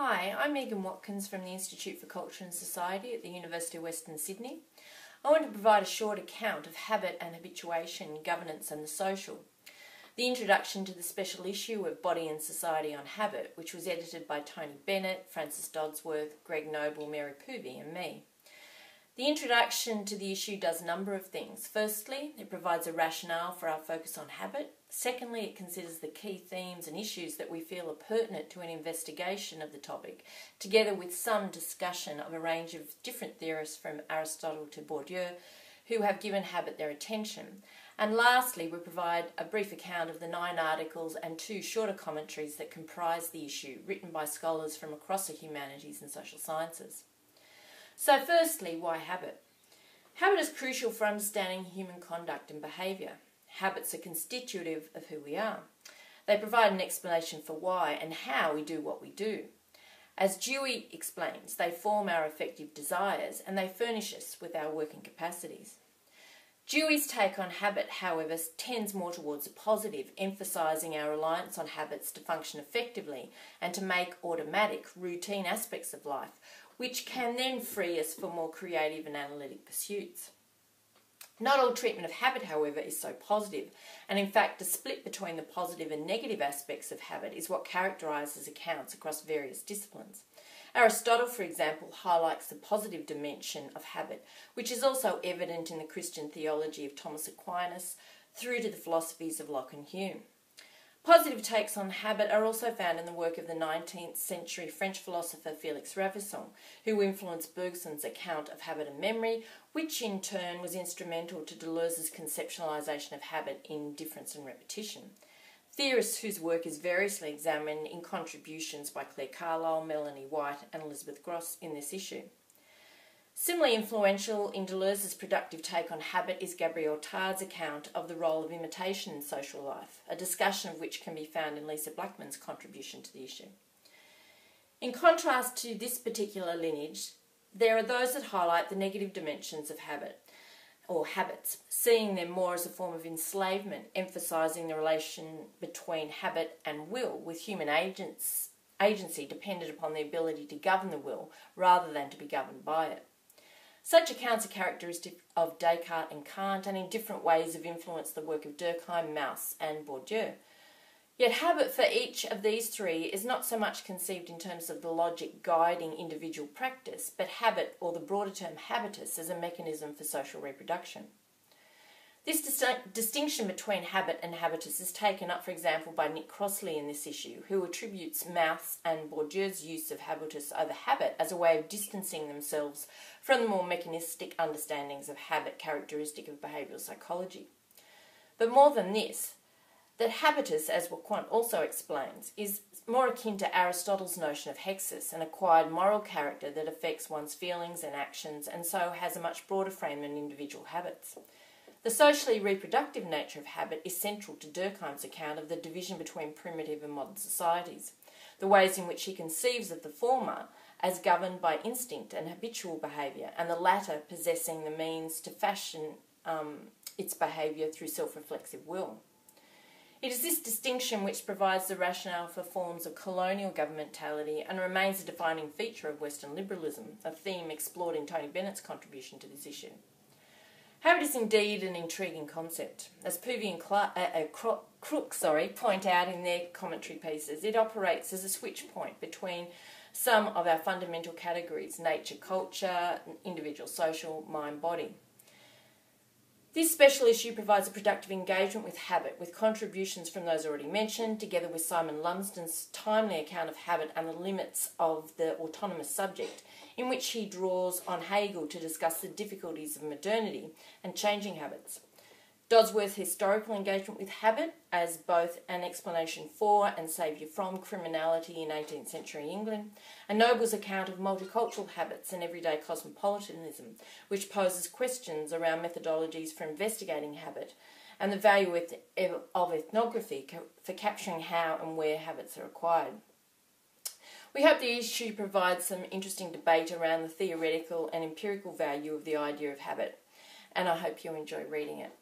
Hi, I'm Megan Watkins from the Institute for Culture and Society at the University of Western Sydney. I want to provide a short account of habit and habituation, governance and the social. The introduction to the special issue of Body and Society on Habit, which was edited by Tony Bennett, Francis Dodsworth, Greg Noble, Mary Poovey and me. The introduction to the issue does a number of things. Firstly, it provides a rationale for our focus on habit. Secondly, it considers the key themes and issues that we feel are pertinent to an investigation of the topic, together with some discussion of a range of different theorists from Aristotle to Bourdieu who have given habit their attention. And lastly, we provide a brief account of the nine articles and two shorter commentaries that comprise the issue, written by scholars from across the humanities and social sciences. So, firstly, why habit? Habit is crucial for understanding human conduct and behaviour. Habits are constitutive of who we are. They provide an explanation for why and how we do what we do. As Dewey explains, they form our affective desires and they furnish us with our working capacities. Dewey's take on habit, however, tends more towards a positive, emphasising our reliance on habits to function effectively and to make automatic, routine aspects of life, which can then free us for more creative and analytic pursuits. Not all treatment of habit, however, is so positive, and in fact, the split between the positive and negative aspects of habit is what characterises accounts across various disciplines. Aristotle, for example, highlights the positive dimension of habit, which is also evident in the Christian theology of Thomas Aquinas through to the philosophies of Locke and Hume. Positive takes on habit are also found in the work of the 19th century French philosopher Felix Ravaisson, who influenced Bergson's account of habit and memory, which in turn was instrumental to Deleuze's conceptualization of habit in difference and repetition. Theorists whose work is variously examined in contributions by Clare Carlisle, Melanie White, and Elizabeth Grosz in this issue. Similarly influential in Deleuze's productive take on habit is Gabriel Tarde's account of the role of imitation in social life, a discussion of which can be found in Lisa Blackman's contribution to the issue. In contrast to this particular lineage, there are those that highlight the negative dimensions of habit or habits, seeing them more as a form of enslavement, emphasising the relation between habit and will, with human agents, agency dependent upon the ability to govern the will rather than to be governed by it. Such accounts are characteristic of Descartes and Kant and in different ways have influenced the work of Durkheim, Mauss, and Bourdieu. Yet habit for each of these three is not so much conceived in terms of the logic guiding individual practice, but habit, or the broader term habitus, as a mechanism for social reproduction. This distinction between habit and habitus is taken up, for example, by Nick Crossley in this issue, who attributes Mauss and Bourdieu's use of habitus over habit as a way of distancing themselves from the more mechanistic understandings of habit characteristic of behavioural psychology. But more than this, that habitus, as Wacquant also explains, is more akin to Aristotle's notion of hexis, an acquired moral character that affects one's feelings and actions and so has a much broader frame than individual habits. The socially reproductive nature of habit is central to Durkheim's account of the division between primitive and modern societies, the ways in which he conceives of the former as governed by instinct and habitual behaviour, and the latter possessing the means to fashion um, its behaviour through self reflexive will. It is this distinction which provides the rationale for forms of colonial governmentality and remains a defining feature of Western liberalism, a theme explored in Tony Bennett's contribution to this issue. Habit is indeed an intriguing concept. As Poovey and Clark, uh, uh, Crook sorry, point out in their commentary pieces, it operates as a switch point between some of our fundamental categories nature, culture, individual, social, mind, body. This special issue provides a productive engagement with habit, with contributions from those already mentioned, together with Simon Lumsden's timely account of habit and the limits of the autonomous subject, in which he draws on Hegel to discuss the difficulties of modernity and changing habits. Dodsworth's historical engagement with habit as both an explanation for and saviour from criminality in 18th century England, and Noble's account of multicultural habits and everyday cosmopolitanism, which poses questions around methodologies for investigating habit and the value of ethnography for capturing how and where habits are acquired. We hope the issue provides some interesting debate around the theoretical and empirical value of the idea of habit, and I hope you enjoy reading it.